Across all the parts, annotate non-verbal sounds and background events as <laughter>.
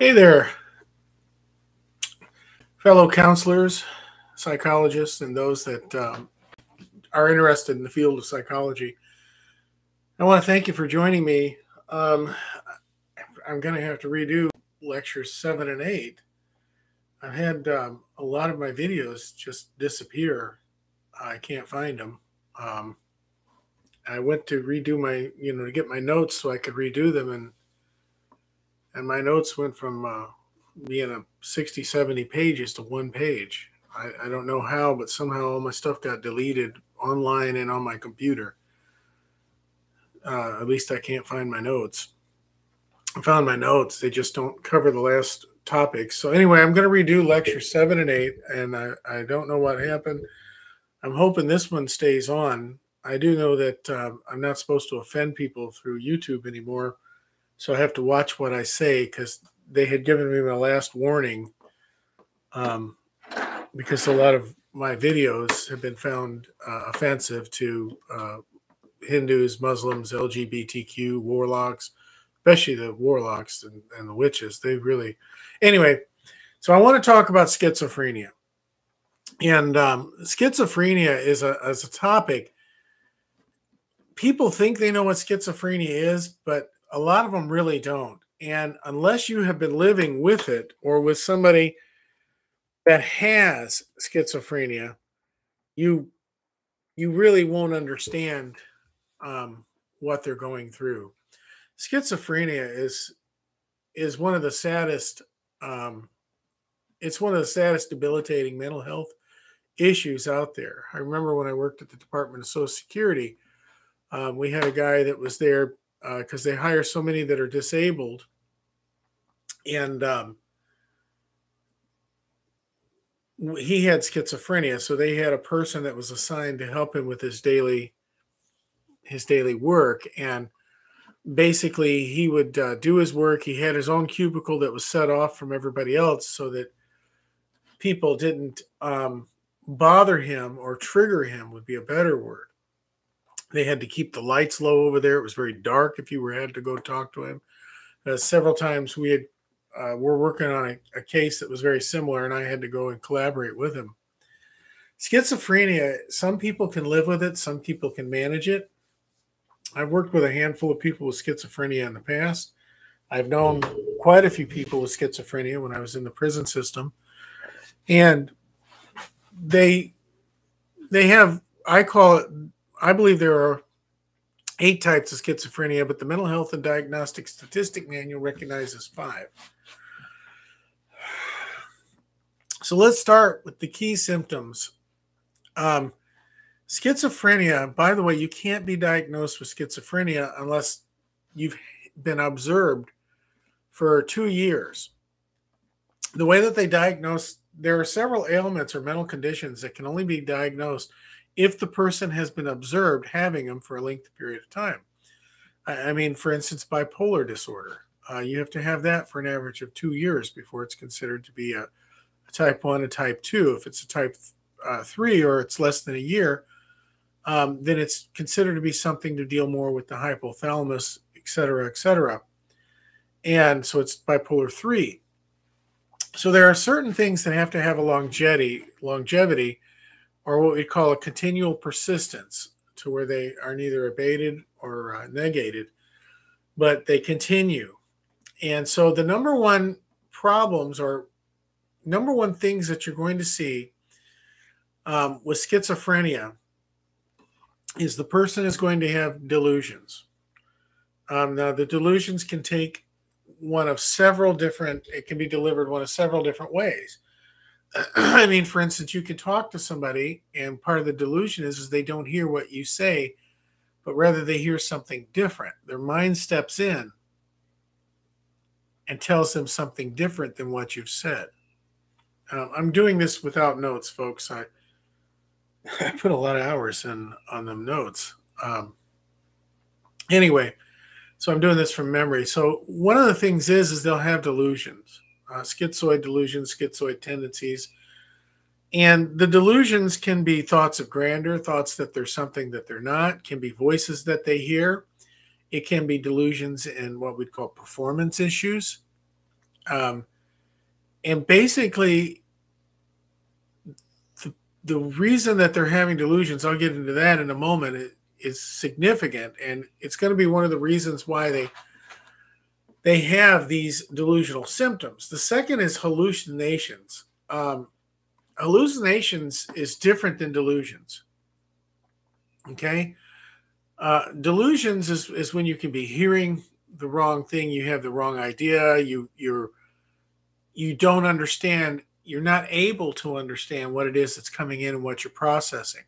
Hey there, fellow counselors, psychologists, and those that um, are interested in the field of psychology. I want to thank you for joining me. Um, I'm going to have to redo lectures seven and eight. I've had um, a lot of my videos just disappear. I can't find them. Um, I went to redo my, you know, to get my notes so I could redo them, and and my notes went from uh, being a 60 70 pages to one page. I, I, don't know how but somehow all my stuff got deleted online and on my computer. Uh, at least i can't find my notes. I found my notes. They just don't cover the last topic. So anyway i'm going to redo lecture seven and eight and I, I don't know what happened. I'm hoping this one stays on. I do know that uh, i'm not supposed to offend people through youtube anymore so I have to watch what I say because they had given me my last warning. Um, because a lot of my videos have been found uh, offensive to uh, Hindus, Muslims, LGBTQ, warlocks, especially the warlocks and, and the witches. They really, anyway. So I want to talk about schizophrenia, and um, schizophrenia is a is a topic. People think they know what schizophrenia is, but a lot of them really don't. And unless you have been living with it or with somebody that has schizophrenia, you you really won't understand um, what they're going through. Schizophrenia is is one of the saddest. Um, it's one of the saddest debilitating mental health issues out there. I remember when I worked at the Department of Social Security, um, we had a guy that was there because uh, they hire so many that are disabled. And um, he had schizophrenia so they had a person that was assigned to help him with his daily his daily work. And basically he would uh, do his work. He had his own cubicle that was set off from everybody else so that people didn't um, bother him or trigger him would be a better word they had to keep the lights low over there. It was very dark if you were had to go talk to him. Uh, several times we had uh, we're working on a, a, case that was very similar, and I had to go and collaborate with him. Schizophrenia, some people can live with it, some people can manage it. I've worked with a handful of people with schizophrenia in the past. I've known quite a few people with schizophrenia when I was in the prison system, and they they have I call it I believe there are eight types of schizophrenia, but the Mental Health and Diagnostic Statistic Manual recognizes five. So let's start with the key symptoms. Um, schizophrenia, by the way, you can't be diagnosed with schizophrenia unless you've been observed for two years. The way that they diagnose, there are several ailments or mental conditions that can only be diagnosed if the person has been observed having them for a length period of time. I, mean, for instance, bipolar disorder. Uh, you have to have that for an average of two years before it's considered to be a, a type one, a type two. If it's a type uh, three or it's less than a year, um, then it's considered to be something to deal more with the hypothalamus, et cetera, et cetera. And so it's bipolar three. So there are certain things that have to have a longevity, longevity or what we call a continual persistence, to where they are neither abated or uh, negated, but they continue. And so the number one problems or number one things that you're going to see um, with schizophrenia is the person is going to have delusions. Um, now, the delusions can take one of several different, it can be delivered one of several different ways. <clears throat> I mean, for instance, you can talk to somebody, and part of the delusion is, is they don't hear what you say, but rather they hear something different. Their mind steps in and tells them something different than what you've said. Um, I'm doing this without notes, folks. I <laughs> I put a lot of hours in on them notes. Um, anyway, so I'm doing this from memory. So one of the things is is they'll have delusions uh, schizoid delusions, schizoid tendencies. And the delusions can be thoughts of grandeur, thoughts that there's something that they're not, can be voices that they hear. It can be delusions in what we'd call performance issues. Um, and basically, the, the reason that they're having delusions, I'll get into that in a moment, is significant. And it's going to be one of the reasons why they they have these delusional symptoms. The second is hallucinations. Um, hallucinations is different than delusions. Okay. Uh, delusions is, is when you can be hearing the wrong thing, you have the wrong idea, you you're you don't understand, you're not able to understand what it is that's coming in and what you're processing.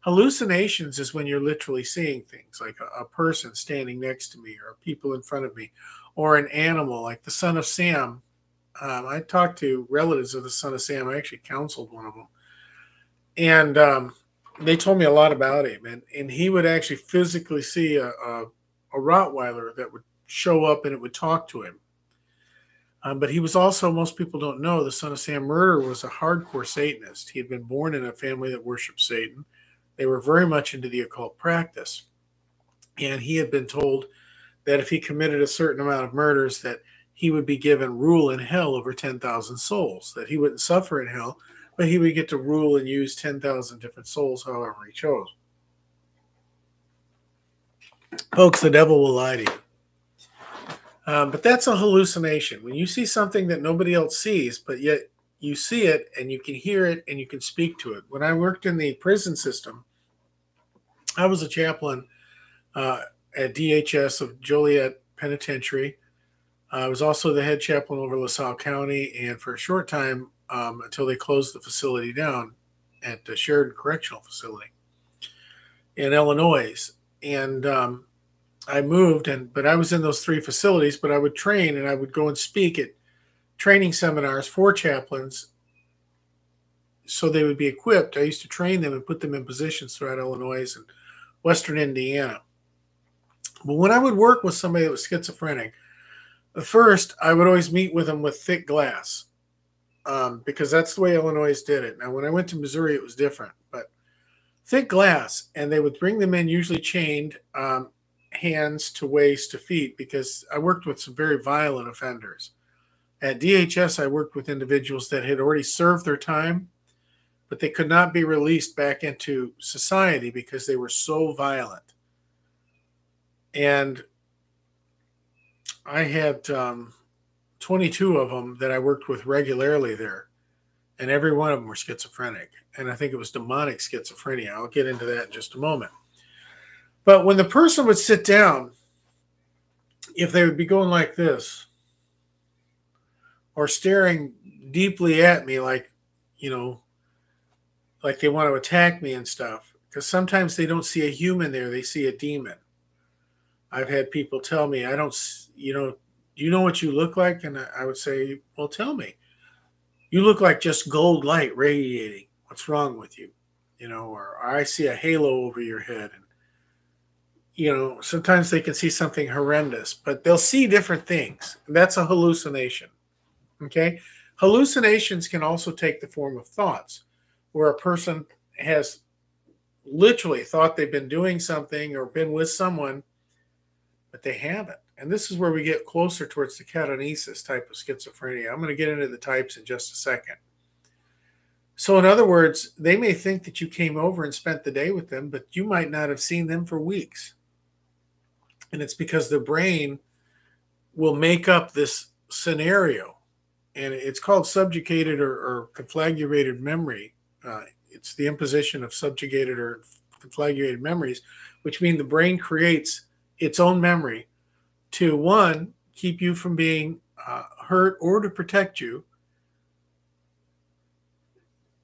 Hallucinations is when you're literally seeing things like a, a person standing next to me or people in front of me or an animal like the son of Sam. Um, I talked to relatives of the son of Sam. I actually counseled one of them. And um, they told me a lot about him. And, and he would actually physically see a, a, a Rottweiler that would show up and it would talk to him. Um, but he was also, most people don't know, the son of Sam Murder was a hardcore Satanist. He had been born in a family that worshiped Satan. They were very much into the occult practice. And he had been told that if he committed a certain amount of murders, that he would be given rule in hell over 10,000 souls, that he wouldn't suffer in hell, but he would get to rule and use 10,000 different souls however he chose. Folks, the devil will lie to you. Um, but that's a hallucination. When you see something that nobody else sees, but yet you see it and you can hear it and you can speak to it. When I worked in the prison system, I was a chaplain uh, at DHS of Joliet Penitentiary. I was also the head chaplain over LaSalle County, and for a short time, um, until they closed the facility down at the Sheridan Correctional Facility in Illinois. And um, I moved, and but I was in those three facilities. But I would train, and I would go and speak at training seminars for chaplains, so they would be equipped. I used to train them and put them in positions throughout Illinois and Western Indiana. But when I would work with somebody that was schizophrenic, first I would always meet with them with thick glass um, because that's the way Illinois did it. Now, when I went to Missouri, it was different, but thick glass, and they would bring them in, usually chained, um, hands to waist to feet, because I worked with some very violent offenders. At DHS, I worked with individuals that had already served their time, but they could not be released back into society because they were so violent and I had um, 22 of them that I worked with regularly there, and every one of them were schizophrenic. And I think it was demonic schizophrenia. I'll get into that in just a moment. But when the person would sit down, if they would be going like this, or staring deeply at me, like, you know, like they want to attack me and stuff, because sometimes they don't see a human there, they see a demon. I've had people tell me, I don't, you know, do you know what you look like? And I would say, well, tell me. You look like just gold light radiating. What's wrong with you? You know, or, or I see a halo over your head. And, you know, sometimes they can see something horrendous, but they'll see different things. That's a hallucination. Okay. Hallucinations can also take the form of thoughts, where a person has literally thought they've been doing something or been with someone they haven't. And this is where we get closer towards the catanesis type of schizophrenia. I'm going to get into the types in just a second. So, in other words, they may think that you came over and spent the day with them, but you might not have seen them for weeks. And it's because the brain will make up this scenario. And it's called subjugated or, or conflagrated memory. Uh, it's the imposition of subjugated or conflagrated memories, which mean the brain creates its own memory to one, keep you from being uh, hurt or to protect you.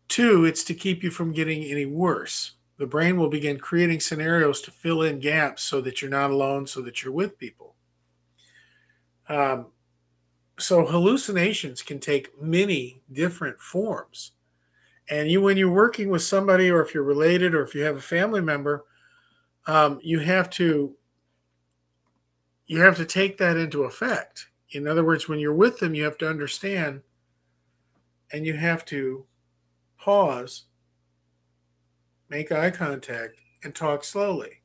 Two, it's to keep you from getting any worse. The brain will begin creating scenarios to fill in gaps so that you're not alone, so that you're with people. Um, so hallucinations can take many different forms. And you, when you're working with somebody, or if you're related, or if you have a family member, um, you have to you have to take that into effect. In other words, when you're with them, you have to understand and you have to pause, make eye contact, and talk slowly.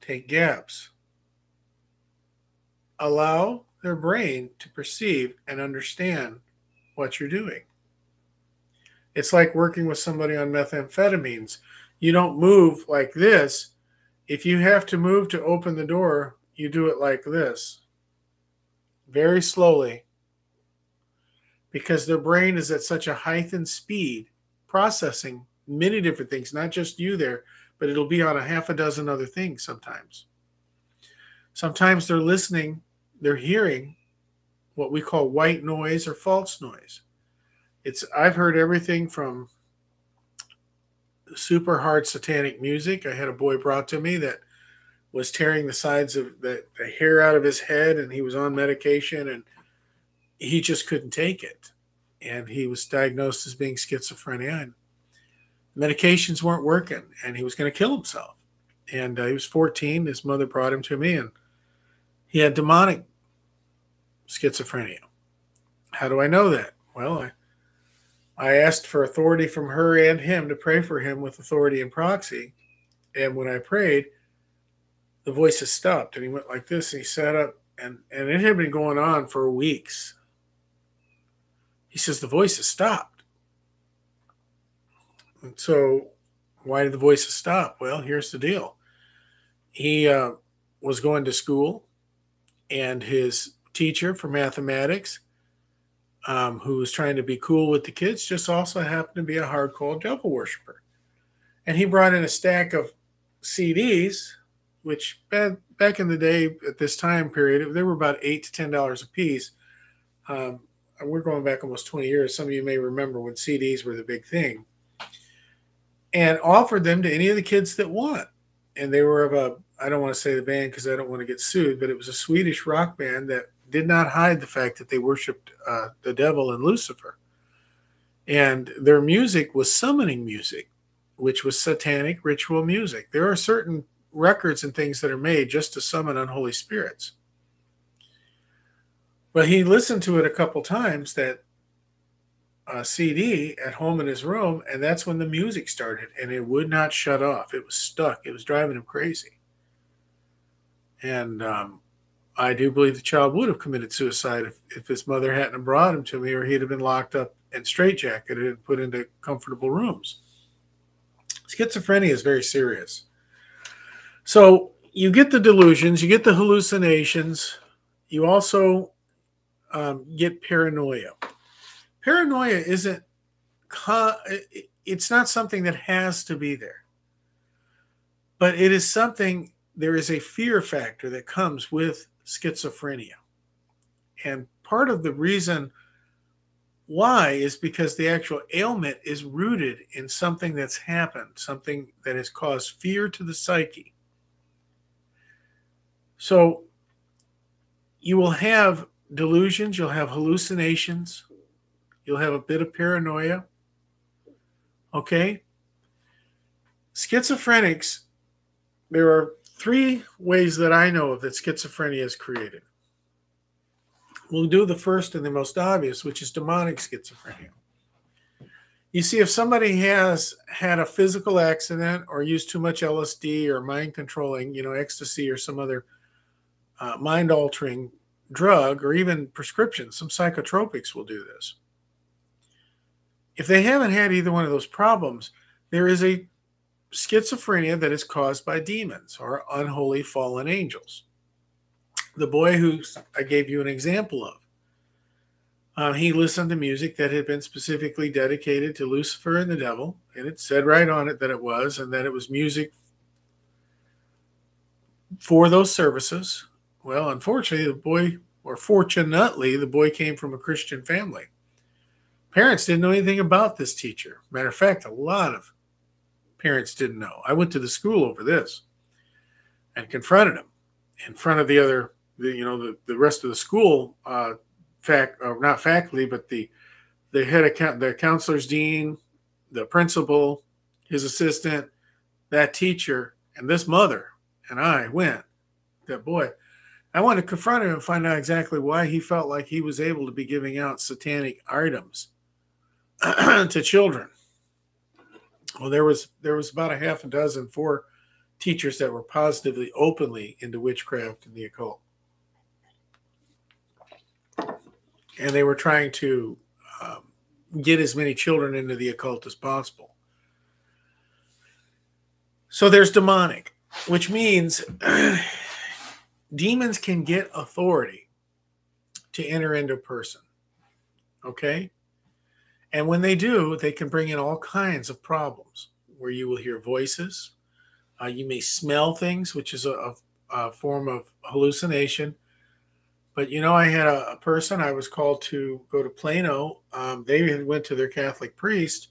Take gaps. Allow their brain to perceive and understand what you're doing. It's like working with somebody on methamphetamines. You don't move like this. If you have to move to open the door, you do it like this very slowly because their brain is at such a heightened speed processing many different things, not just you there, but it'll be on a half a dozen other things sometimes. Sometimes they're listening, they're hearing what we call white noise or false noise. It's I've heard everything from super hard satanic music. I had a boy brought to me that was tearing the sides of the, the hair out of his head and he was on medication and he just couldn't take it. And he was diagnosed as being schizophrenia and medications weren't working and he was going to kill himself. And uh, he was 14. His mother brought him to me and he had demonic schizophrenia. How do I know that? Well, I, I asked for authority from her and him to pray for him with authority and proxy. And when I prayed, the voices stopped and he went like this and he sat up and, and it had been going on for weeks. He says, The voices stopped. And so, why did the voices stop? Well, here's the deal. He uh, was going to school, and his teacher for mathematics, um, who was trying to be cool with the kids, just also happened to be a hardcore devil worshiper. And he brought in a stack of CDs which back in the day at this time period, they were about eight to ten dollars a piece. Um, we're going back almost 20 years. Some of you may remember when CDs were the big thing, and offered them to any of the kids that want. And they were of a I don't want to say the band because I don't want to get sued, but it was a Swedish rock band that did not hide the fact that they worshipped uh, the devil and Lucifer. And their music was summoning music, which was satanic ritual music. There are certain records and things that are made just to summon unholy spirits. But he listened to it a couple times that uh, CD at home in his room, and that's when the music started, and it would not shut off. It was stuck. It was driving him crazy. And um, I do believe the child would have committed suicide if, if his mother hadn't brought him to me, or he'd have been locked up and straitjacketed and put into comfortable rooms. Schizophrenia is very serious. So you get the delusions, you get the hallucinations, you also um, get paranoia. Paranoia isn't, it's not something that has to be there, but it is something, there is a fear factor that comes with schizophrenia. And part of the reason why is because the actual ailment is rooted in something that's happened, something that has caused fear to the psyche. So you will have delusions, you'll have hallucinations, you'll have a bit of paranoia. Okay? Schizophrenics, there are three ways that I know of that schizophrenia is created. We'll do the first and the most obvious, which is demonic schizophrenia. You see, if somebody has had a physical accident or used too much LSD or mind controlling, you know, ecstasy or some other uh, mind altering drug or even prescription. Some psychotropics will do this. If they haven't had either one of those problems, there is a schizophrenia that is caused by demons or unholy fallen angels. The boy who I gave you an example of, um, he listened to music that had been specifically dedicated to Lucifer and the devil, and it said right on it that it was, and that it was music for those services. Well, unfortunately, the boy, or fortunately, the boy came from a Christian family. Parents didn't know anything about this teacher. Matter of fact, a lot of parents didn't know. I went to the school over this and confronted him in front of the other, the, you know, the, the rest of the school, uh, fact, or not faculty, but the the head account, the counselor's dean, the principal, his assistant, that teacher, and this mother and I went. That boy, I want to confront him and find out exactly why he felt like he was able to be giving out satanic items <clears throat> to children. Well, there was there was about a half a dozen four teachers that were positively openly into witchcraft and the occult. and they were trying to um, get as many children into the occult as possible. So there's demonic, which means <clears throat> demons can get authority to enter into a person. Okay? And when they do, they can bring in all kinds of problems where you will hear voices. Uh, you may smell things, which is a, a, form of hallucination. But you know, I had a, a person I was called to go to Plano. Um, they went to their Catholic priest,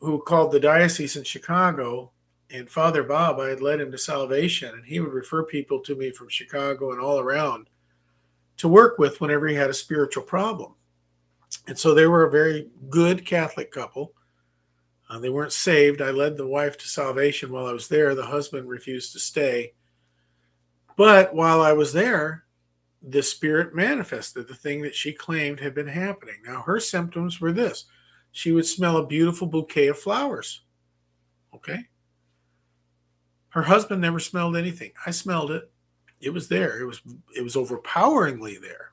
who called the diocese in Chicago, and Father Bob. I had led him to salvation, and he would refer people to me from Chicago and all around to work with whenever he had a spiritual problem. And so they were a very good Catholic couple. Uh, they weren't saved. I led the wife to salvation while I was there. The husband refused to stay. But while I was there, the spirit manifested the thing that she claimed had been happening. Now, her symptoms were this she would smell a beautiful bouquet of flowers. Okay. Her husband never smelled anything. I smelled it. It was there. It was it was overpoweringly there.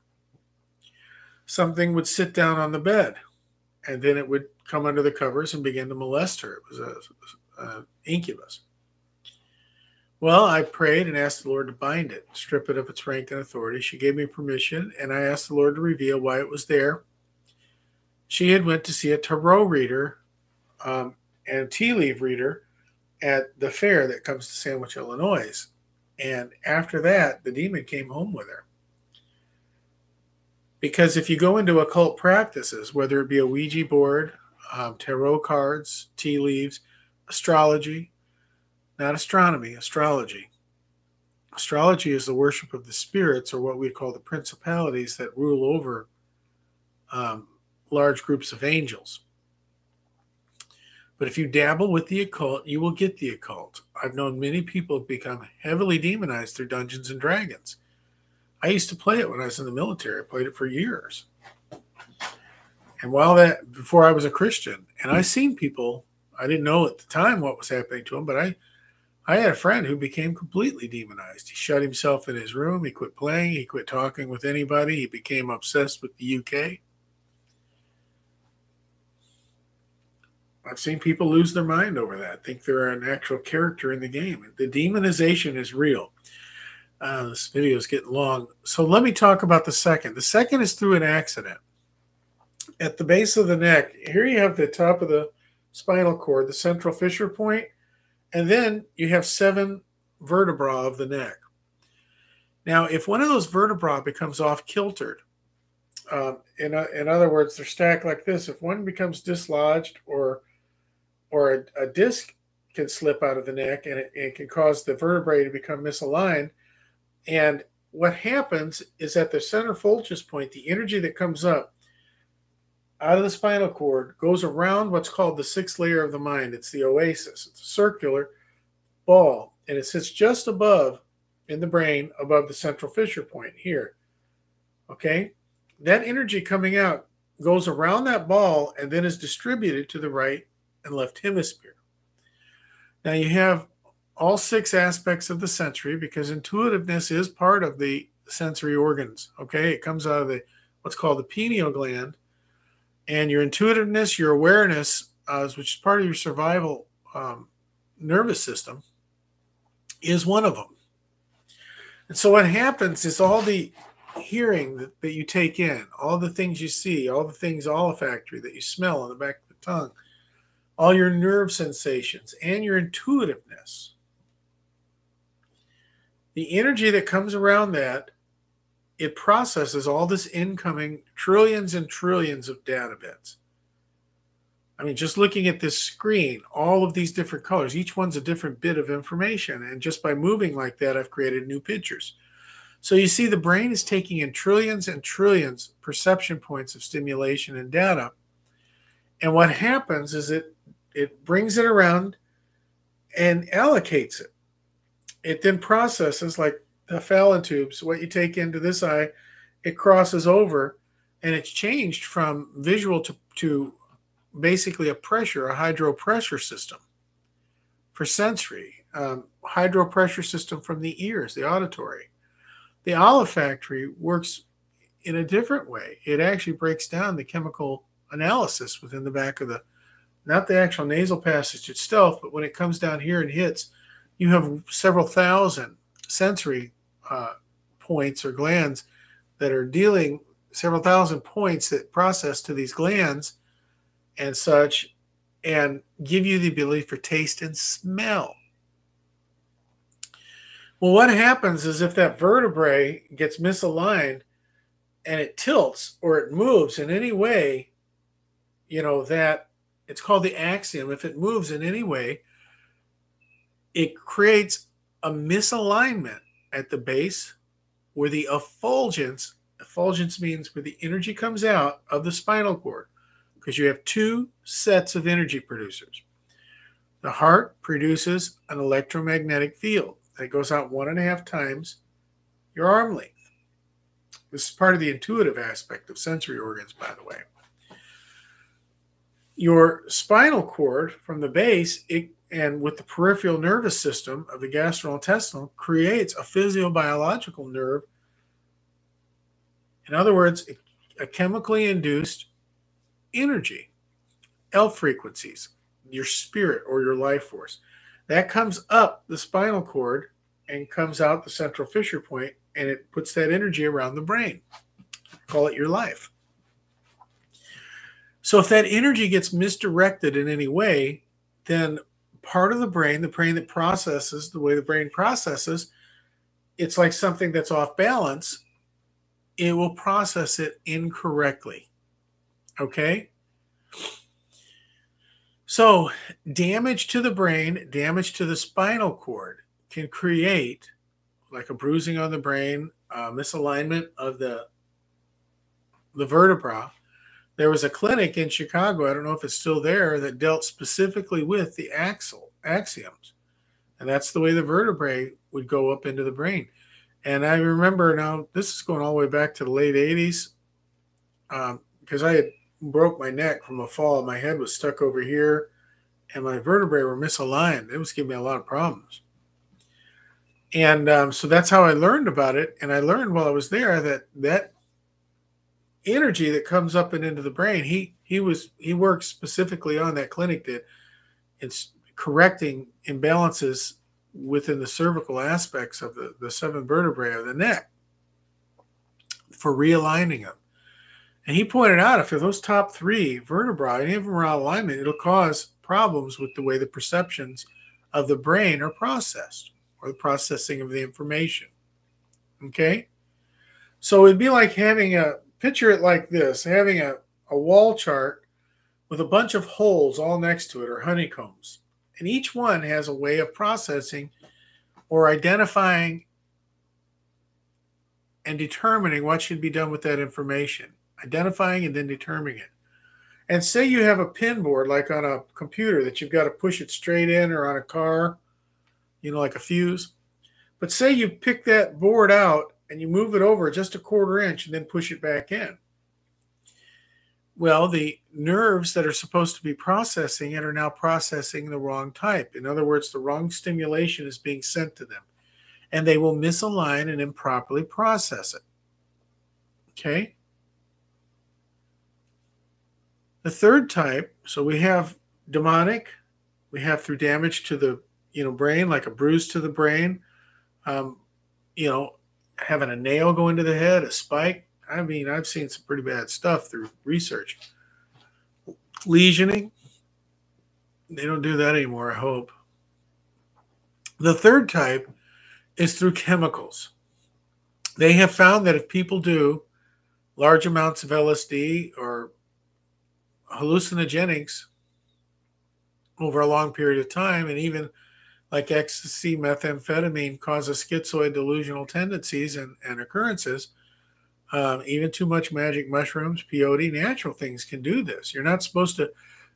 Something would sit down on the bed, and then it would come under the covers and begin to molest her. It was a, a incubus. Well, I prayed and asked the Lord to bind it, strip it of its rank and authority. She gave me permission, and I asked the Lord to reveal why it was there. She had went to see a tarot reader um, and tea leaf reader at the fair that comes to Sandwich, Illinois. And after that, the demon came home with her. Because if you go into occult practices, whether it be a Ouija board, um, tarot cards, tea leaves, astrology, not astronomy, astrology. Astrology is the worship of the spirits, or what we call the principalities that rule over um, large groups of angels. But if you dabble with the occult, you will get the occult. I've known many people become heavily demonized through Dungeons and Dragons. I used to play it when I was in the military. I played it for years. And while that, before I was a Christian, and I hmm. seen people, I didn't know at the time what was happening to them, but I I had a friend who became completely demonized. He shut himself in his room. He quit playing. He quit talking with anybody. He became obsessed with the UK. I've seen people lose their mind over that, think they're an actual character in the game. The demonization is real. Uh, this video is getting long. So let me talk about the second. The second is through an accident. At the base of the neck, here you have the top of the spinal cord, the central fissure point and then you have seven vertebra of the neck. Now, if one of those vertebrae becomes off kiltered, um, in, a, in other words, they're stacked like this, if one becomes dislodged or or a, a disc can slip out of the neck and it, it can cause the vertebrae to become misaligned. And what happens is at the center fulgus point, the energy that comes up out of the spinal cord goes around what's called the sixth layer of the mind. It's the oasis. It's a circular ball, and it sits just above in the brain, above the central fissure point here. Okay? That energy coming out goes around that ball and then is distributed to the right and left hemisphere. Now you have all six aspects of the sensory because intuitiveness is part of the sensory organs. Okay? It comes out of the what's called the pineal gland and your intuitiveness, your awareness, uh, which is part of your survival um, nervous system, is one of them. And so what happens is all the hearing that, that you take in, all the things you see, all the things olfactory that you smell on the back of the tongue, all your nerve sensations, and your intuitiveness. The energy that comes around that it processes all this incoming trillions and trillions of data bits. I mean, just looking at this screen, all of these different colors, each one's a different bit of information. And just by moving like that, I've created new pictures. So you see, the brain is taking in trillions and trillions perception points of stimulation and data. And what happens is it it brings it around and allocates it. It then processes like the Fallon tubes, what you take into this eye, it crosses over and it's changed from visual to, to basically a pressure, a hydro pressure system for sensory, um, hydro pressure system from the ears, the auditory. The olfactory works in a different way. It actually breaks down the chemical analysis within the back of the, not the actual nasal passage itself, but when it comes down here and hits, you have several thousand sensory uh, points or glands that are dealing several thousand points that process to these glands and such and give you the ability for taste and smell. Well, what happens is if that vertebrae gets misaligned and it tilts or it moves in any way, you know, that it's called the axiom. If it moves in any way, it creates a misalignment at the base where the effulgence, effulgence means where the energy comes out of the spinal cord, because you have two sets of energy producers. The heart produces an electromagnetic field that goes out one and a half times your arm length. This is part of the intuitive aspect of sensory organs, by the way. Your spinal cord from the base, it, and with the peripheral nervous system of the gastrointestinal, creates a physiobiological nerve. In other words, a chemically induced energy, L frequencies, your spirit or your life force. That comes up the spinal cord and comes out the central fissure point, and it puts that energy around the brain. Call it your life. So if that energy gets misdirected in any way, then part of the brain, the brain that processes, the way the brain processes, it's like something that's off balance. It will process it incorrectly. Okay? So, damage to the brain, damage to the spinal cord can create like a bruising on the brain, misalignment of the the vertebra. There was a clinic in Chicago, I don't know if it's still there, that dealt specifically with the axle axioms. And that's the way the vertebrae would go up into the brain. And I remember now, this is going all the way back to the late 80s, because um, I had broke my neck from a fall. My head was stuck over here, and my vertebrae were misaligned. It was giving me a lot of problems. And um, so that's how I learned about it. And I learned while I was there that that energy that comes up and into the brain, he he was he worked specifically on that clinic that it's correcting imbalances within the cervical aspects of the, the seven vertebrae of the neck for realigning them. And he pointed out if those top three vertebrae, any of them are out of alignment, it'll cause problems with the way the perceptions of the brain are processed or the processing of the information. Okay? So it'd be like having a picture it like this having a, a wall chart with a bunch of holes all next to it or honeycombs. And each one has a way of processing or identifying and determining what should be done with that information, identifying and then determining it. And say you have a pin board like on a computer that you've got to push it straight in or on a car, you know, like a fuse. But say you pick that board out and you move it over just a quarter inch and then push it back in. Well, the nerves that are supposed to be processing it are now processing the wrong type. In other words, the wrong stimulation is being sent to them, and they will misalign and improperly process it. Okay? The third type, so we have demonic, we have through damage to the you know brain, like a bruise to the brain, um, you know, having a nail go into the head, a spike. I mean, I've seen some pretty bad stuff through research. Lesioning, they don't do that anymore, I hope. The third type is through chemicals. They have found that if people do large amounts of LSD or hallucinogenics over a long period of time, and even like ecstasy, methamphetamine causes schizoid delusional tendencies and, and occurrences. Um, even too much magic mushrooms, peyote, natural things can do this. You're not supposed to.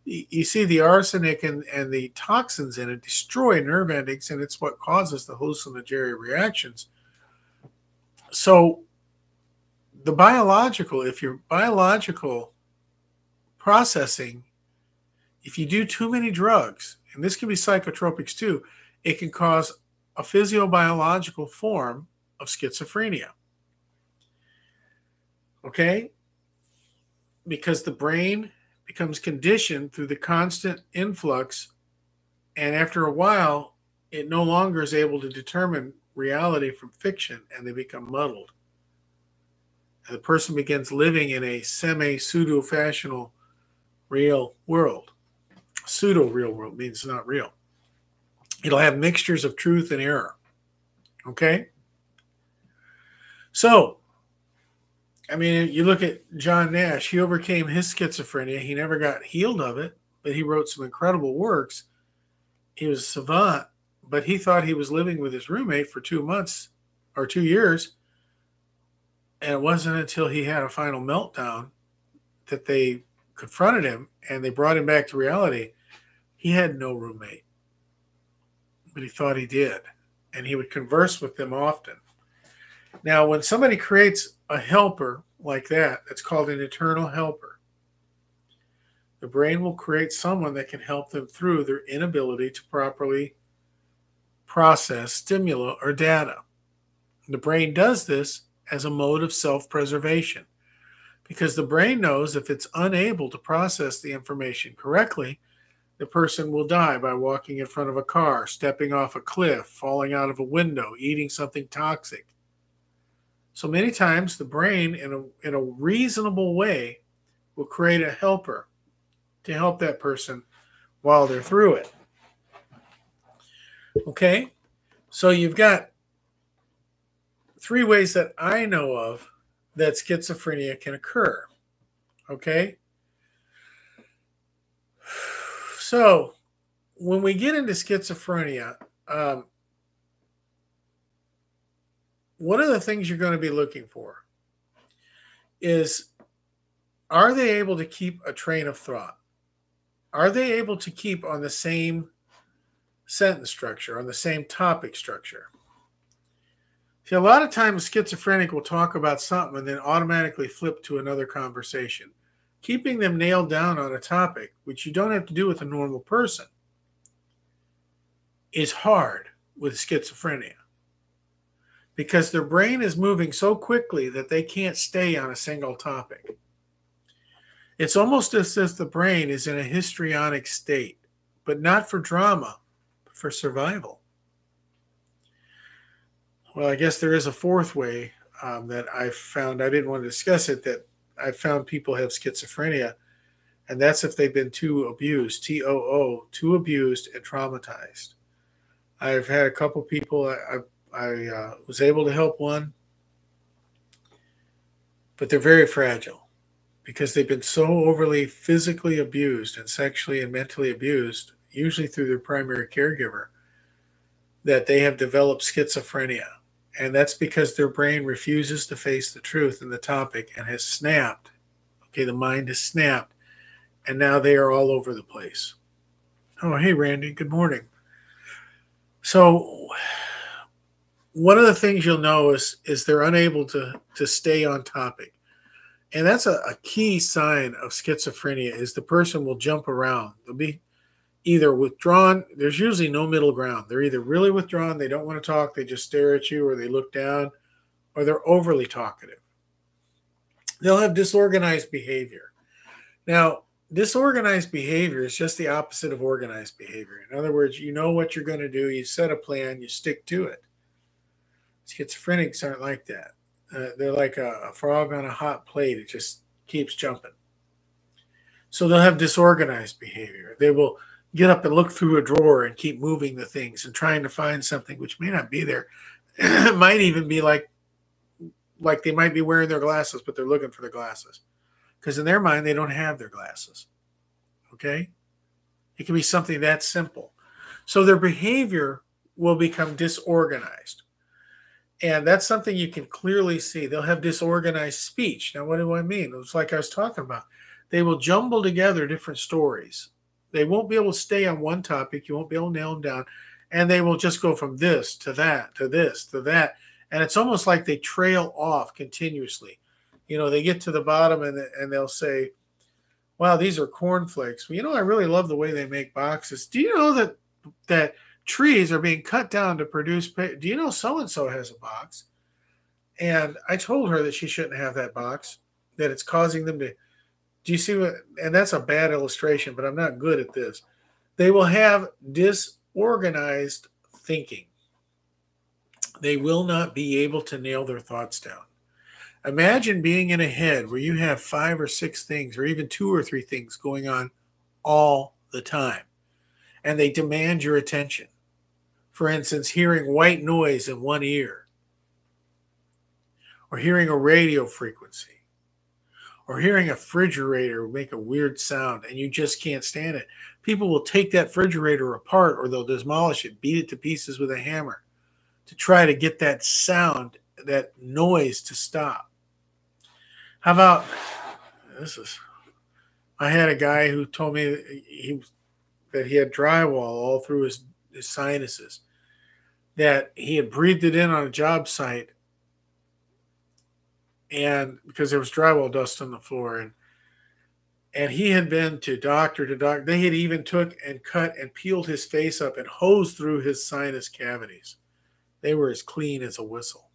You see, the arsenic and, and the toxins in it destroy nerve endings, and it's what causes the hallucinogenic reactions. So, the biological, if your biological processing, if you do too many drugs, and this can be psychotropics too, it can cause a physiobiological form of schizophrenia. Okay? Because the brain becomes conditioned through the constant influx, and after a while, it no longer is able to determine reality from fiction and they become muddled. And the person begins living in a semi pseudo fashional real world. Pseudo real world means not real. It'll have mixtures of truth and error. Okay? So, I mean, you look at John Nash, he overcame his schizophrenia. He never got healed of it, but he wrote some incredible works. He was a savant, but he thought he was living with his roommate for two months or two years. And it wasn't until he had a final meltdown that they confronted him and they brought him back to reality. He had no roommate, but he thought he did. And he would converse with them often. Now, when somebody creates a helper like that, that's called an eternal helper, the brain will create someone that can help them through their inability to properly process stimuli or data. The brain does this as a mode of self preservation because the brain knows if it's unable to process the information correctly, the person will die by walking in front of a car, stepping off a cliff, falling out of a window, eating something toxic. So many times the brain, in a, in a reasonable way, will create a helper to help that person while they're through it. Okay? So you've got three ways that I know of that schizophrenia can occur. Okay? So when we get into schizophrenia, um, one of the things you're going to be looking for is are they able to keep a train of thought? Are they able to keep on the same sentence structure, on the same topic structure? See, a lot of times schizophrenic will talk about something and then automatically flip to another conversation. Keeping them nailed down on a topic, which you don't have to do with a normal person, is hard with schizophrenia because their brain is moving so quickly that they can't stay on a single topic. It's almost as if the brain is in a histrionic state, but not for drama, but for survival. Well, I guess there is a fourth way um, that I found. I didn't want to discuss it. That I found people have schizophrenia, and that's if they've been too abused, T O O, too abused and traumatized. I've had a couple people. I, I've I uh, was able to help one, but they're very fragile because they've been so overly physically abused and sexually and mentally abused, usually through their primary caregiver, that they have developed schizophrenia. And that's because their brain refuses to face the truth in the topic and has snapped. Okay, the mind has snapped, and now they are all over the place. Oh, hey, Randy, good morning. So, one of the things you'll know is is they're unable to to stay on topic and that's a, a, key sign of schizophrenia is the person will jump around they'll be either withdrawn there's usually no middle ground they're either really withdrawn they don't want to talk they just stare at you or they look down or they're overly talkative they'll have disorganized behavior now disorganized behavior is just the opposite of organized behavior in other words you know what you're going to do you set a plan you stick to it Schizophrenics aren't like that. Uh, they're like a, a frog on a hot plate. It just keeps jumping. So they'll have disorganized behavior. They will get up and look through a drawer and keep moving the things and trying to find something which may not be there. <clears throat> it might even be like like they might be wearing their glasses, but they're looking for their glasses. Because in their mind, they don't have their glasses. Okay? It can be something that simple. So their behavior will become disorganized. And that's something you can clearly see. They'll have disorganized speech. Now, what do I mean? It's like I was talking about. They will jumble together different stories. They won't be able to stay on one topic. You won't be able to nail them down. And they will just go from this to that to this to that. And it's almost like they trail off continuously. You know, they get to the bottom and, and they'll say, wow, these are cornflakes. Well, you know, I really love the way they make boxes. Do you know that that trees are being cut down to produce. Do you know so and so has a box? And I told her that she shouldn't have that box. that it's causing them to. Do you see what? And that's a bad illustration, but I'm not good at this. They will have disorganized thinking. They will not be able to nail their thoughts down. Imagine being in a head where you have five or six things, or even two or three things going on all the time, and they demand your attention. For instance, hearing white noise in one ear, or hearing a radio frequency, or hearing a refrigerator make a weird sound, and you just can't stand it. People will take that refrigerator apart, or they'll demolish it, beat it to pieces with a hammer to try to get that sound, that noise to stop. How about this is I had a guy who told me that he that he had drywall all through his, his sinuses, that he had breathed it in on a job site, and because there was drywall dust on the floor, and and he had been to doctor to doctor. They had even took and cut and peeled his face up and hosed through his sinus cavities. They were as clean as a whistle.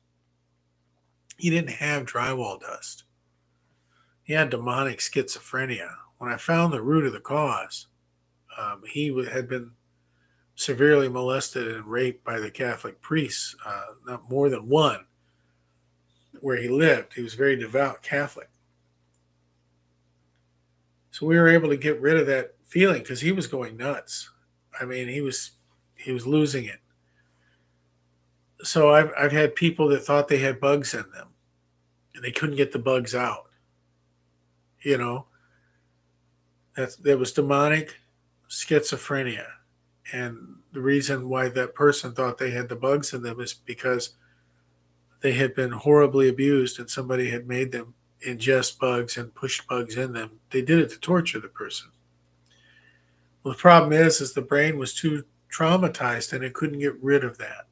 He didn't have drywall dust. He had demonic schizophrenia. When I found the root of the cause, um, he had been severely molested and raped by the Catholic priests, uh, not more than one, where he lived. He was very devout Catholic. So we were able to get rid of that feeling because he was going nuts. I mean, he was he was losing it. So I've I've had people that thought they had bugs in them, and they couldn't get the bugs out you know that that was demonic schizophrenia and the reason why that person thought they had the bugs in them is because they had been horribly abused and somebody had made them ingest bugs and pushed bugs in them they did it to torture the person well the problem is is the brain was too traumatized and it couldn't get rid of that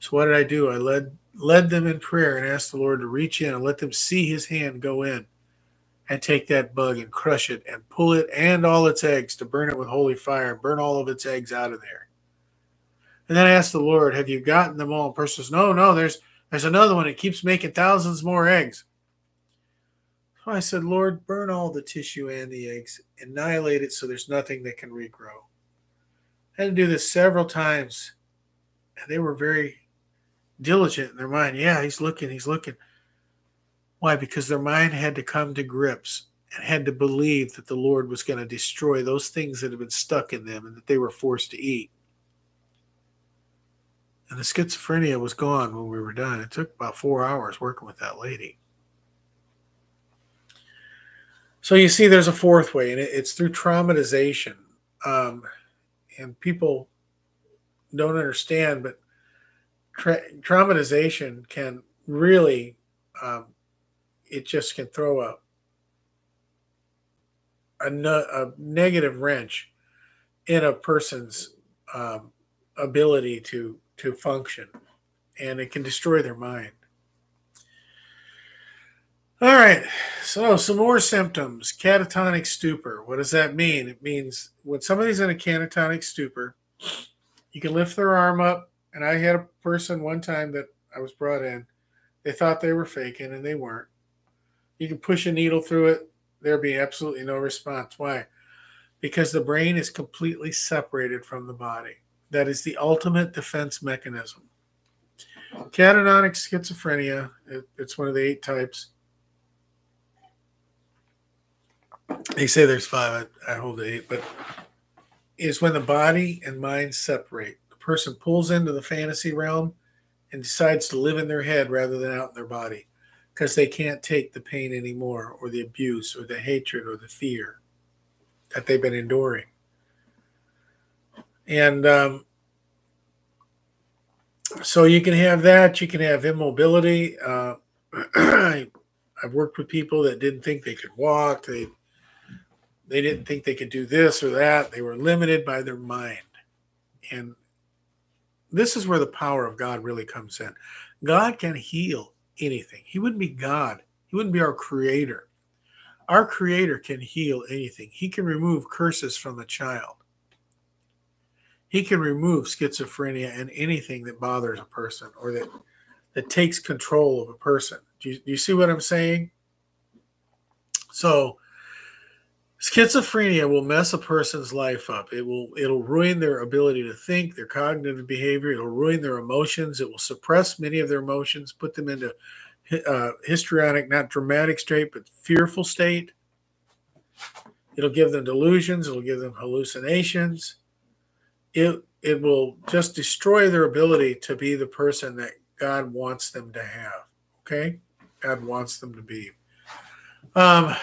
so what did i do i led led them in prayer and asked the lord to reach in and let them see his hand go in and take that bug and crush it and pull it and all its eggs to burn it with holy fire and burn all of its eggs out of there. And then I asked the Lord, Have you gotten them all? The person says, No, no, there's there's another one. It keeps making thousands more eggs. So I said, Lord, burn all the tissue and the eggs, annihilate it so there's nothing that can regrow. I had to do this several times. And they were very diligent in their mind. Yeah, he's looking, he's looking. Why? Because their mind had to come to grips and had to believe that the Lord was going to destroy those things that had been stuck in them and that they were forced to eat. And the schizophrenia was gone when we were done. It took about four hours working with that lady. So you see, there's a fourth way, and it's through traumatization. Um, and people don't understand, but tra- traumatization can really um, it just can throw a, a, a negative wrench in a person's um, ability to to function, and it can destroy their mind. All right, so some more symptoms. Catatonic stupor. What does that mean? It means when somebody's in a catatonic stupor, you can lift their arm up. And I had a person one time that I was brought in. They thought they were faking, and they weren't. You can push a needle through it, there'll be absolutely no response. Why? Because the brain is completely separated from the body. That is the ultimate defense mechanism. Catatonic schizophrenia, it, it's one of the eight types. They say there's five, I, I hold the eight, but is when the body and mind separate. The person pulls into the fantasy realm and decides to live in their head rather than out in their body because they can't take the pain anymore, or the abuse, or the hatred, or the fear that they've been enduring. And um, so you can have that. You can have immobility. Uh, <clears throat> I've worked with people that didn't think they could walk. They they didn't think they could do this or that. They were limited by their mind. And this is where the power of God really comes in. God can heal anything. He wouldn't be God. He wouldn't be our creator. Our creator can heal anything. He can remove curses from a child. He can remove schizophrenia and anything that bothers a person or that that takes control of a person. Do you, do you see what I'm saying? So schizophrenia will mess a person's life up. It will it'll ruin their ability to think, their cognitive behavior. It'll ruin their emotions. It will suppress many of their emotions, put them into uh, histrionic, not dramatic state, but fearful state. It'll give them delusions. It'll give them hallucinations. It it will just destroy their ability to be the person that God wants them to have. Okay, God wants them to be. Um,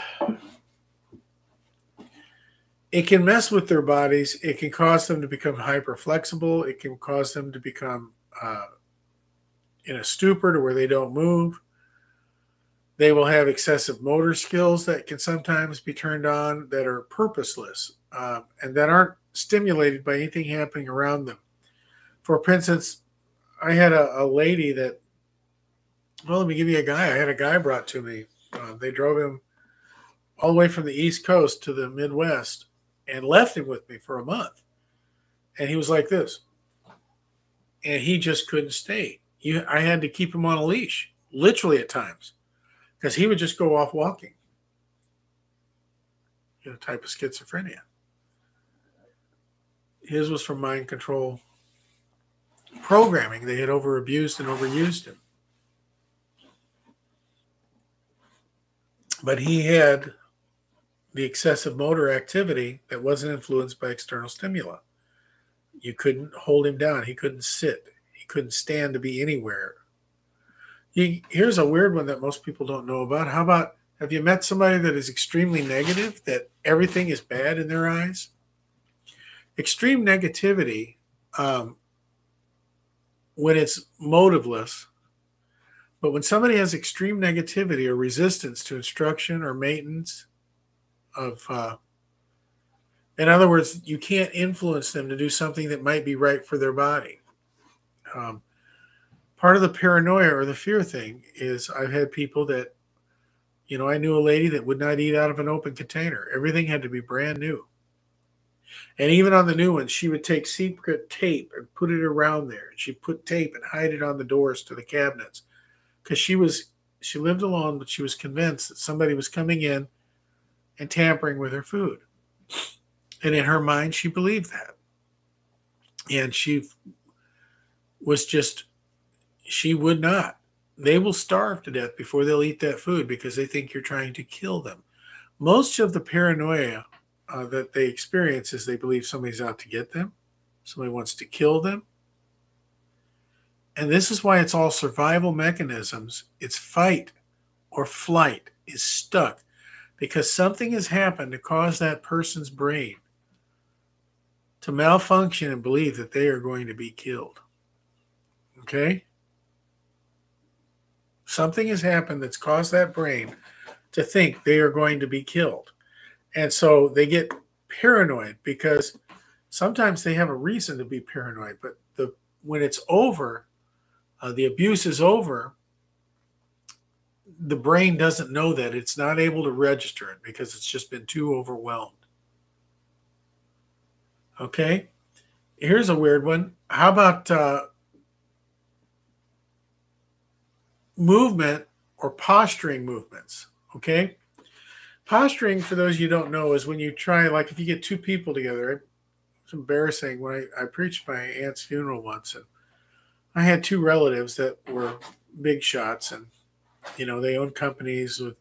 it can mess with their bodies. It can cause them to become hyper flexible. It can cause them to become uh, in a stupor to where they don't move. They will have excessive motor skills that can sometimes be turned on that are purposeless uh, and that aren't stimulated by anything happening around them. For instance, I had a, a, lady that, well, let me give you a guy. I had a guy brought to me. Uh, they drove him all the way from the East Coast to the Midwest and left him with me for a month. And he was like this. And he just couldn't stay. You, I had to keep him on a leash, literally at times because he would just go off walking. You know, type of schizophrenia. His was from mind control programming. They had over abused and overused him. But he had the excessive motor activity that wasn't influenced by external stimuli. You couldn't hold him down. He couldn't sit. He couldn't stand to be anywhere here's a weird one that most people don't know about. How about have you met somebody that is extremely negative, that everything is bad in their eyes? Extreme negativity, um, when it's motiveless, but when somebody has extreme negativity or resistance to instruction or maintenance of, uh, in other words, you can't influence them to do something that might be right for their body. Um, part of the paranoia or the fear thing is I've had people that, you know, I knew a lady that would not eat out of an open container. Everything had to be brand new. And even on the new ones, she would take secret tape and put it around there. She'd put tape and hide it on the doors to the cabinets because she was she lived alone, but she was convinced that somebody was coming in and tampering with her food. And in her mind, she believed that. And she was just she would not. They will starve to death before they'll eat that food because they think you're trying to kill them. Most of the paranoia uh, that they experience is they believe somebody's out to get them, somebody wants to kill them. And this is why it's all survival mechanisms. It's fight or flight is stuck because something has happened to cause that person's brain to malfunction and believe that they are going to be killed. Okay? Something has happened that's caused that brain to think they are going to be killed. And so they get paranoid because sometimes they have a reason to be paranoid, but the when it's over, uh, the abuse is over, the brain doesn't know that. It's not able to register it because it's just been too overwhelmed. Okay. Here's a weird one. How about uh, movement or posturing movements. Okay. Posturing, for those you don't know, is when you try, like if you get two people together. It's embarrassing when I, I preached my aunt's funeral once, and I had two relatives that were big shots, and you know they owned companies with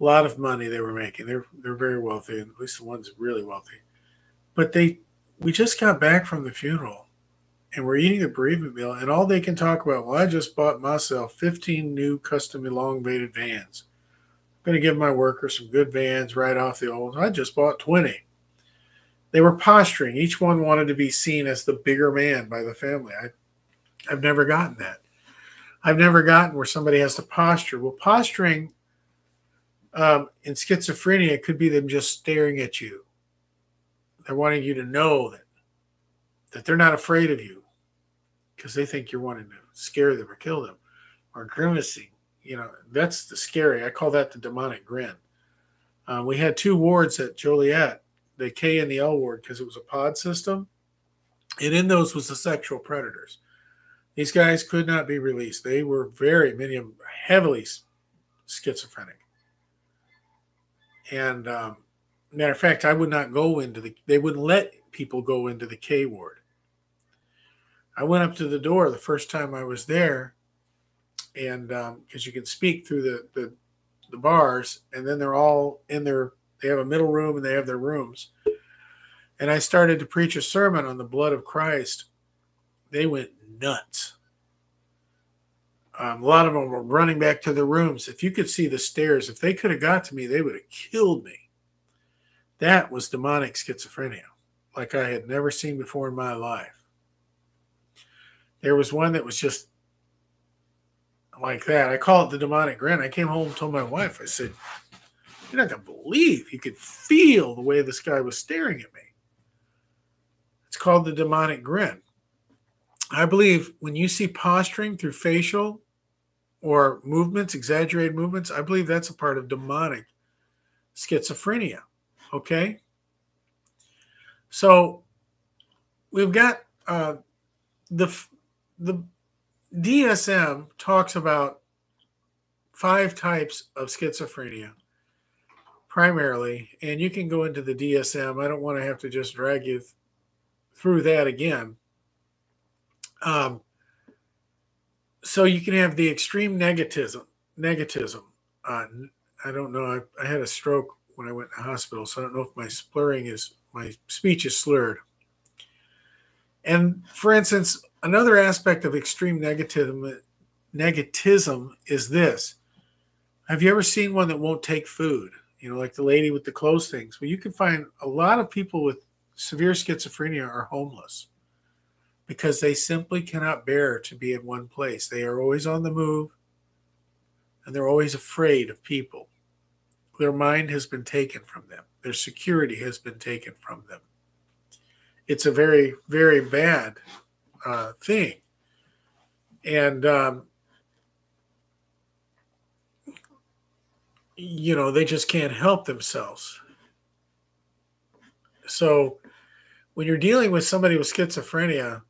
a lot of money they were making. They're they're very wealthy, and at least the ones really wealthy. But they, we just got back from the funeral, and we're eating the bereavement meal, and all they can talk about, well, I just bought myself 15 new custom elongated vans. Going to give my workers some good vans right off the old. I just bought 20. They were posturing. Each one wanted to be seen as the bigger man by the family. I, I've never gotten that. I've never gotten where somebody has to posture. Well, posturing um, in schizophrenia could be them just staring at you. They're wanting you to know that that they're not afraid of you because they think you're wanting to scare them or kill them or grimacing. You know, that's the scary. I call that the demonic grin. Uh, we had two wards at Joliet, the K and the L ward, because it was a pod system. And in those was the sexual predators. These guys could not be released. They were very, many of them heavily schizophrenic. And um, matter of fact, I would not go into the. They wouldn't let people go into the K ward. I went up to the door the first time I was there, and because um, you can speak through the, the the bars, and then they're all in their. They have a middle room and they have their rooms. And I started to preach a sermon on the blood of Christ. They went nuts. Um, a lot of them were running back to their rooms. If you could see the stairs, if they could have got to me, they would have killed me. That was demonic schizophrenia, like I had never seen before in my life. There was one that was just like that. I call it the demonic grin. I came home and told my wife, I said, You're not going to believe. You could feel the way this guy was staring at me. It's called the demonic grin. I believe when you see posturing through facial or movements, exaggerated movements, I believe that's a part of demonic schizophrenia. Okay. So we've got uh, the the DSM talks about five types of schizophrenia primarily, and you can go into the DSM. I don't want to have to just drag you through that again. Um, so you can have the extreme negativism. Negativism. Uh, I don't know. I, I had a stroke when I went to hospital, so I don't know if my slurring is my speech is slurred. And for instance, another aspect of extreme negativism, negativism is this. Have you ever seen one that won't take food? You know, like the lady with the clothes things. Well, you can find a lot of people with severe schizophrenia are homeless because they simply cannot bear to be in one place. They are always on the move and they're always afraid of people. Their mind has been taken from them, their security has been taken from them. It's a very, very bad uh, thing. And, um, you know, they just can't help themselves. So, when you're dealing with somebody with schizophrenia,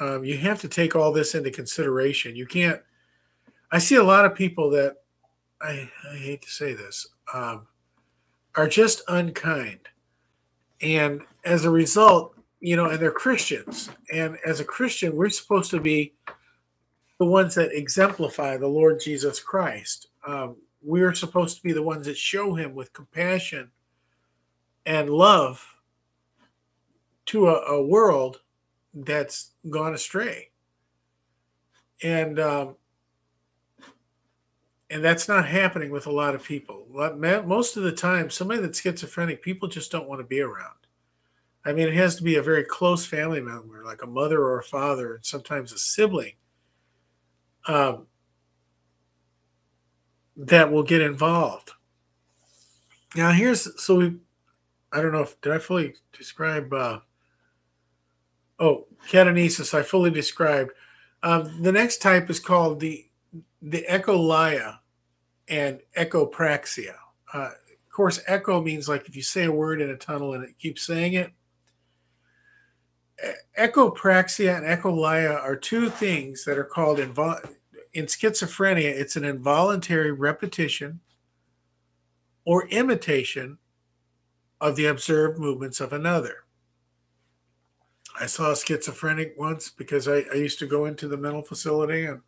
um, you have to take all this into consideration. You can't. I see a lot of people that I, I hate to say this um, are just unkind, and as a result, you know, and they're Christians, and as a Christian, we're supposed to be the ones that exemplify the Lord Jesus Christ. Um, we're supposed to be the ones that show Him with compassion and love to a, a world that's gone astray. And um, and that's not happening with a lot of people. Most of the time, somebody that's schizophrenic, people just don't want to be around. I mean, it has to be a very close family member, like a mother or a father, and sometimes a sibling, um, that will get involved. Now, here's so we, I don't know if did I fully describe uh, Oh, catanesis, I fully described. Um, the next type is called the the echolalia and echopraxia. Uh, of course, echo means like if you say a word in a tunnel and it keeps saying it. Echopraxia and echolalia are two things that are called invo- in schizophrenia. It's an involuntary repetition or imitation of the observed movements of another. I saw a schizophrenic once because I, I used to go into the mental facility and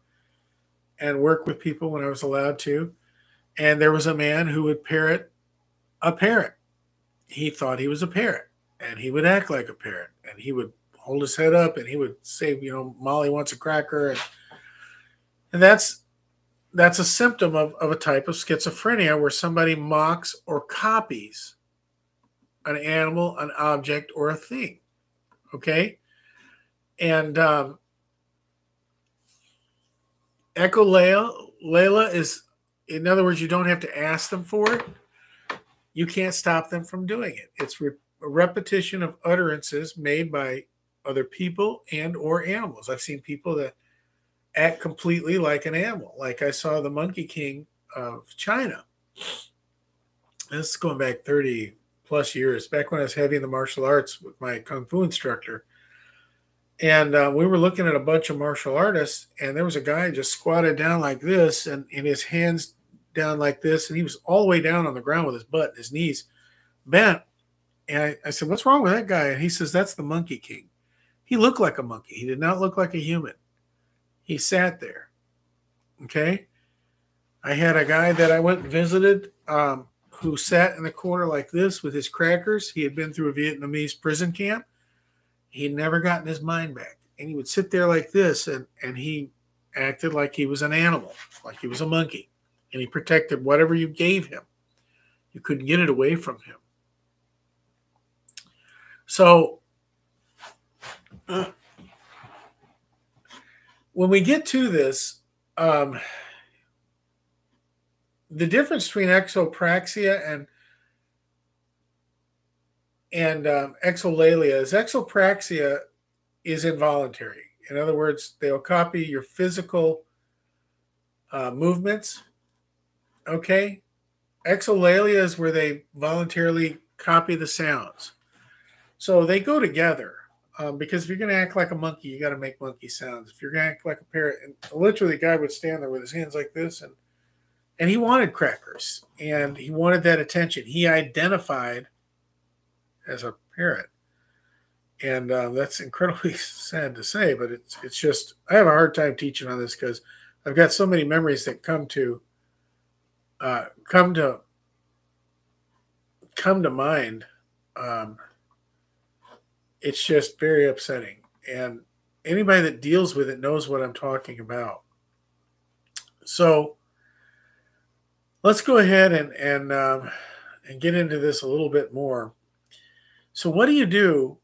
and work with people when I was allowed to. And there was a man who would parrot a parrot. He thought he was a parrot and he would act like a parrot and he would hold his head up and he would say, you know, Molly wants a cracker. And, and that's that's a symptom of, of a type of schizophrenia where somebody mocks or copies an animal, an object, or a thing. Okay. And um, echolalia is, in other words, you don't have to ask them for it. You can't stop them from doing it. It's re- a repetition of utterances made by other people and or animals. I've seen people that act completely like an animal. Like I saw the Monkey King of China. This is going back 30 plus years, back when I was heavy in the martial arts with my kung fu instructor. And uh, we were looking at a bunch of martial artists, and there was a guy just squatted down like this, and in his hands down like this, and he was all the way down on the ground with his butt, and his knees bent. And I, I said, What's wrong with that guy? And he says, That's the Monkey King. He looked like a monkey. He did not look like a human. He sat there. Okay. I had a guy that I went and visited um, who sat in the corner like this with his crackers. He had been through a Vietnamese prison camp. He had never gotten his mind back. And he would sit there like this and, and he acted like he was an animal, like he was a monkey. And he protected whatever you gave him. You couldn't get it away from him. So when we get to this, um, the difference between echopraxia and and um, echolalia is echopraxia is involuntary. In other words, they'll copy your physical uh, movements. Okay, echolalia is where they voluntarily copy the sounds. So they go together um, because if you're going to act like a monkey, you got to make monkey sounds. If you're going to act like a parrot, and literally, the guy would stand there with his hands like this, and and he wanted crackers, and he wanted that attention. He identified as a parrot, and um, that's incredibly <laughs> sad to say, but it's it's just I have a hard time teaching on this because I've got so many memories that come to uh, come to come to mind. Um, it's just very upsetting. And anybody that deals with it knows what I'm talking about. So let's go ahead and and um, and get into this a little bit more. So what do you do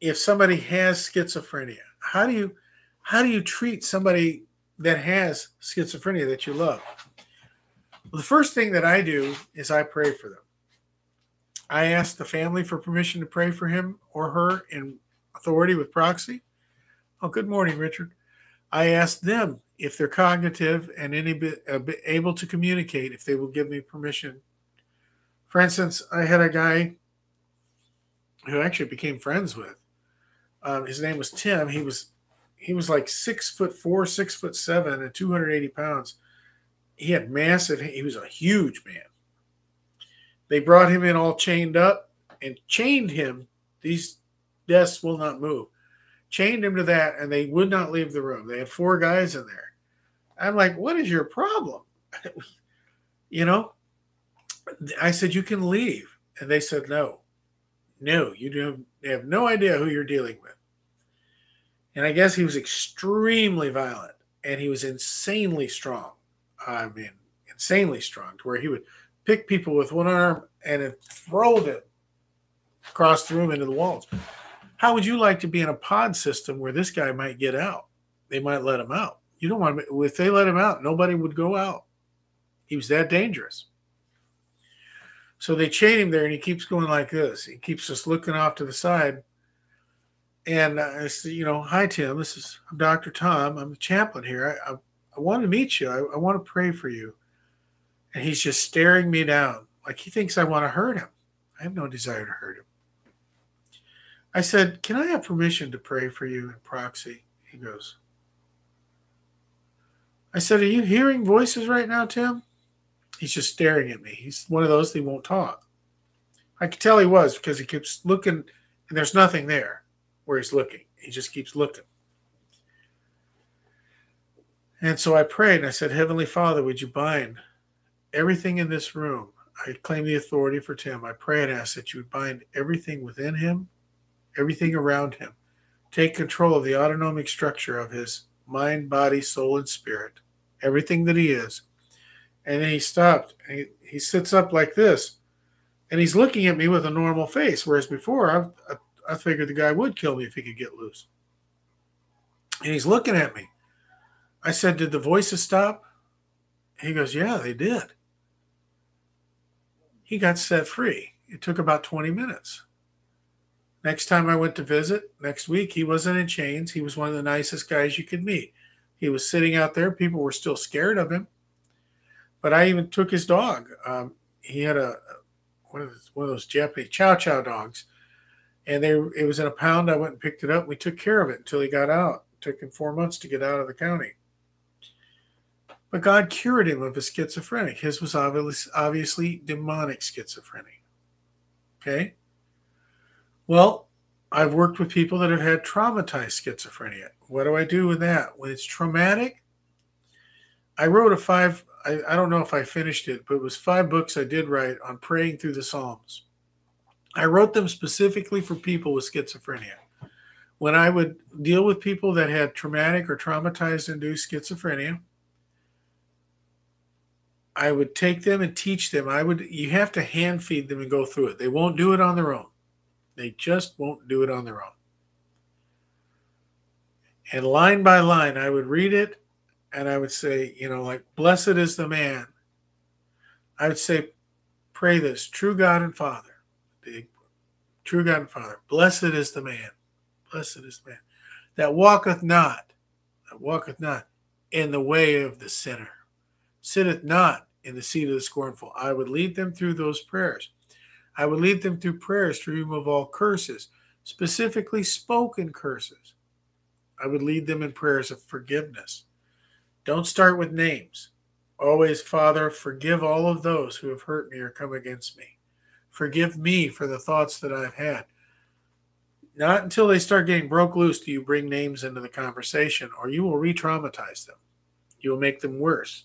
if somebody has schizophrenia? How do you how do you treat somebody that has schizophrenia that you love? Well, the first thing that I do is I pray for them. I asked the family for permission to pray for him or her in authority with proxy. Oh, good morning, Richard. I asked them if they're cognitive and any bit, uh, able to communicate, if they will give me permission. For instance, I had a guy who actually became friends with. Um, his name was Tim. He was he was like six foot four, six foot seven, and 280 pounds. He had massive. He was a huge man they brought him in all chained up and chained him. These desks will not move. Chained him to that, and they would not leave the room. They had four guys in there. I'm like, what is your problem? <laughs> you know, I said, you can leave. And they said, no, no, you do they have no idea who you're dealing with. And I guess he was extremely violent and he was insanely strong. I mean, insanely strong to where he would pick people with one arm and throw them across the room into the walls. How would you like to be in a pod system where this guy might get out? They might let him out. You don't want to, if they let him out, nobody would go out. He was that dangerous. So they chain him there and he keeps going like this. He keeps just looking off to the side. And I said, you know, hi, Tim. This is I'm Dr. Tom. I'm the chaplain here. I, I, I want to meet you. I, I want to pray for you and he's just staring me down like he thinks I want to hurt him. I have no desire to hurt him. I said, Can I have permission to pray for you in proxy? He goes, I said, Are you hearing voices right now, Tim? He's just staring at me. He's one of those that won't talk. I could tell he was because he keeps looking and there's nothing there where he's looking. He just keeps looking. And so I prayed and I said, Heavenly Father, would you bind everything in this room. I claim the authority for Tim. I pray and ask that you would bind everything within him, everything around him. Take control of the autonomic structure of his mind, body, soul, and spirit, everything that he is. And then he stopped. And he, he sits up like this, and he's looking at me with a normal face. Whereas before, I, I figured the guy would kill me if he could get loose. And he's looking at me. I said, Did the voices stop? He goes, Yeah, they did he got set free. It took about 20 minutes. Next time I went to visit, next week, he wasn't in chains. He was one of the nicest guys you could meet. He was sitting out there. People were still scared of him. But I even took his dog. Um, he had a one of, those, one of those Japanese chow chow dogs, and they it was in a pound. I went and picked it up. We took care of it until he got out. It took him four months to get out of the county. But God cured him of his schizophrenic. His was obviously, obviously demonic schizophrenia. Okay? Well, I've worked with people that have had traumatized schizophrenia. What do I do with that? When it's traumatic, I wrote a five, I, I don't know if I finished it, but it was five books I did write on praying through the Psalms. I wrote them specifically for people with schizophrenia. When I would deal with people that had traumatic or traumatized induced schizophrenia, I would take them and teach them. I would you have to hand feed them and go through it. They won't do it on their own. They just won't do it on their own. And line by line, I would read it and I would say, you know, like, blessed is the man. I would say, pray this true God and Father, the true God and Father, blessed is the man, blessed is the man that walketh not, that walketh not in the way of the sinner, sitteth not in the seat of the scornful. I would lead them through those prayers. I would lead them through prayers to remove all curses, specifically spoken curses. I would lead them in prayers of forgiveness. Don't start with names. Always, Father, forgive all of those who have hurt me or come against me. Forgive me for the thoughts that I've had. Not until they start getting broke loose do you bring names into the conversation, or you will re traumatize them. You will make them worse.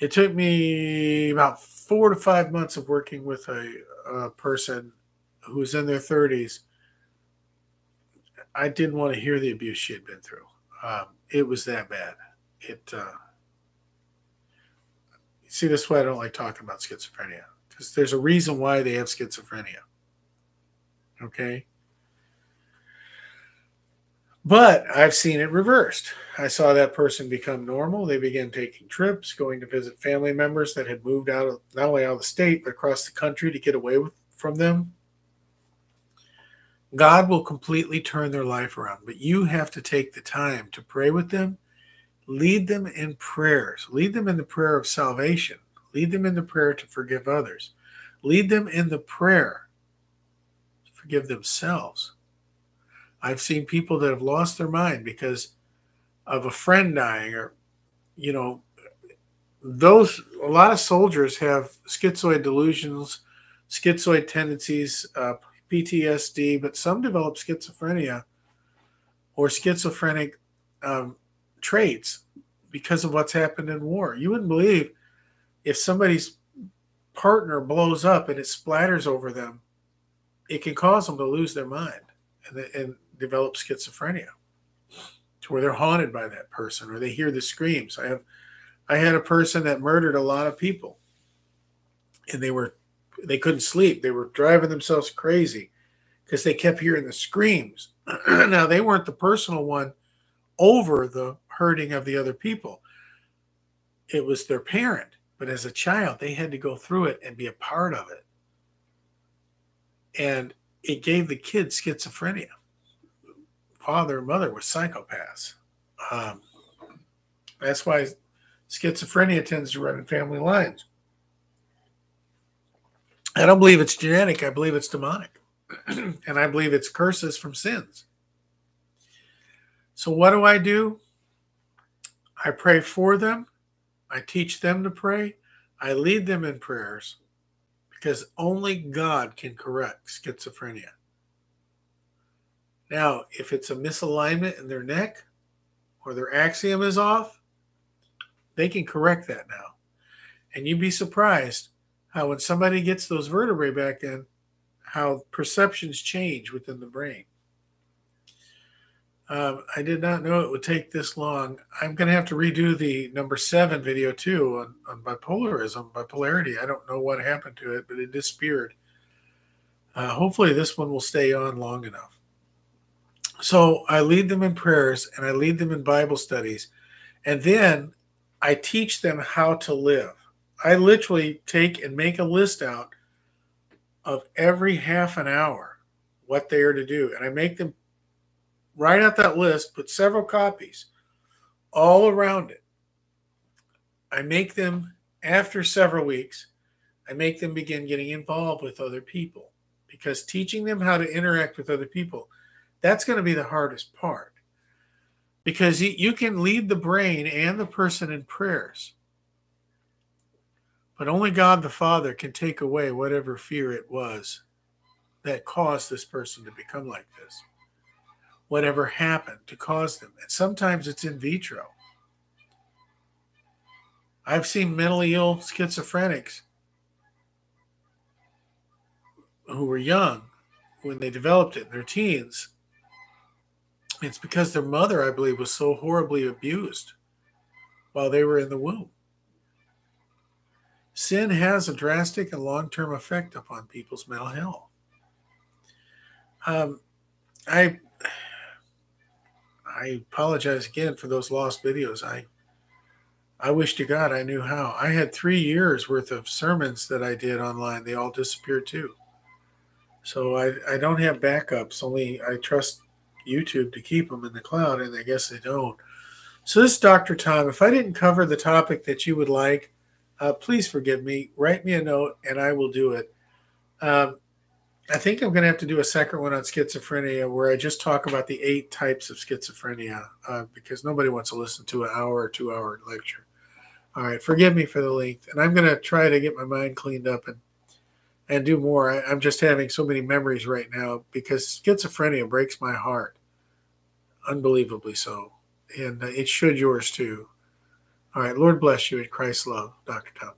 It took me about four to five months of working with a, a person who's in their 30s. I didn't want to hear the abuse she had been through. Um, it was that bad. It. Uh, see, this is why I don't like talking about schizophrenia because there's a reason why they have schizophrenia. Okay. But I've seen it reversed. I saw that person become normal. They began taking trips, going to visit family members that had moved out of not only out of the state but across the country to get away with, from them. God will completely turn their life around, but you have to take the time to pray with them, lead them in prayers, lead them in the prayer of salvation, lead them in the prayer to forgive others, lead them in the prayer to forgive themselves I've seen people that have lost their mind because of a friend dying or, you know, those, a lot of soldiers have schizoid delusions, schizoid tendencies, uh, PTSD, but some develop schizophrenia or schizophrenic um, traits because of what's happened in war. You wouldn't believe if somebody's partner blows up and it splatters over them, it can cause them to lose their mind. And, and develop schizophrenia to where they're haunted by that person or they hear the screams. I have I had a person that murdered a lot of people and they were they couldn't sleep. They were driving themselves crazy because they kept hearing the screams. <clears throat> now they weren't the personal one over the hurting of the other people. It was their parent, but as a child they had to go through it and be a part of it. And it gave the kid schizophrenia father and mother were psychopaths. Um, that's why schizophrenia tends to run in family lines. I don't believe it's genetic. I believe it's demonic. <clears throat> and I believe it's curses from sins. So, what do I do? I pray for them. I teach them to pray. I lead them in prayers because only God can correct schizophrenia. Now, if it's a misalignment in their neck or their axiom is off, they can correct that now. And you'd be surprised how when somebody gets those vertebrae back in, how perceptions change within the brain. Um, I did not know it would take this long. I'm going to have to redo the number seven video too on, on bipolarism, bipolarity. I don't know what happened to it, but it disappeared. Uh, hopefully, this one will stay on long enough. So I lead them in prayers and I lead them in Bible studies. And then I teach them how to live. I literally take and make a list out of every half an hour what they are to do. And I make them write out that list, put several copies all around it. I make them, after several weeks, I make them begin getting involved with other people because teaching them how to interact with other people that's going to be the hardest part because you can lead the brain and the person in prayers. But only God the Father can take away whatever fear it was that caused this person to become like this. Whatever happened to cause them. And sometimes it's in vitro. I've seen mentally ill schizophrenics who were young when they developed it in their teens. It's because their mother, I believe, was so horribly abused while they were in the womb. Sin has a drastic and long term effect upon people's mental health. Um, I I apologize again for those lost videos. I I wish to God I knew how. I had three years worth of sermons that I did online. They all disappeared too. So I, I don't have backups. Only I trust YouTube to keep them in the cloud, and I guess they don't. So this is Dr. Tom. If I didn't cover the topic that you would like, uh, please forgive me. Write me a note, and I will do it. Um, I think I'm going to have to do a second one on schizophrenia where I just talk about the eight types of schizophrenia uh, because nobody wants to listen to an hour or two hour lecture. All right, forgive me for the length, and I'm going to try to get my mind cleaned up and and do more. I, I'm just having so many memories right now because schizophrenia breaks my heart, unbelievably so, and uh, it should yours too. All right, Lord bless you in Christ's love, Dr. Tom.